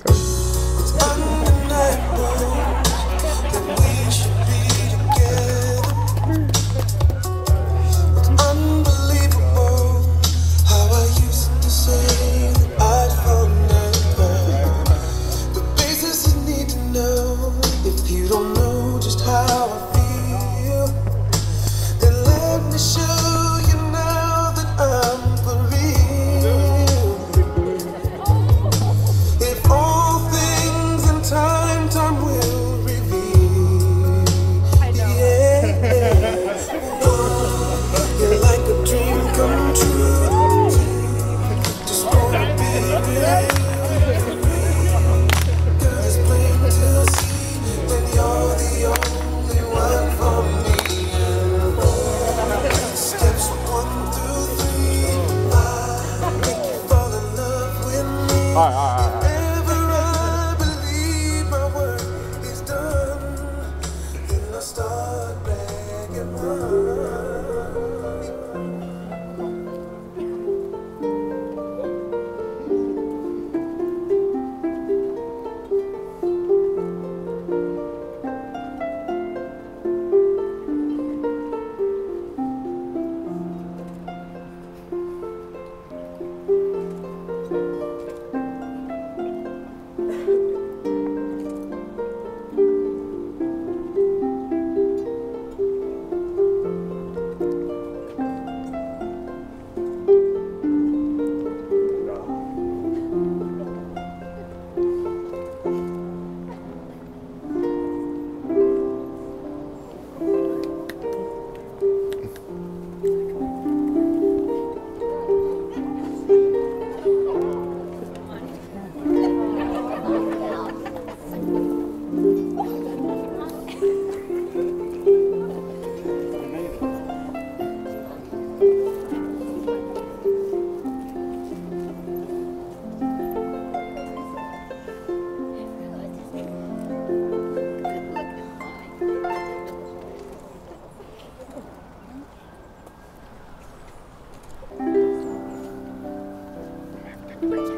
hustle, Bye.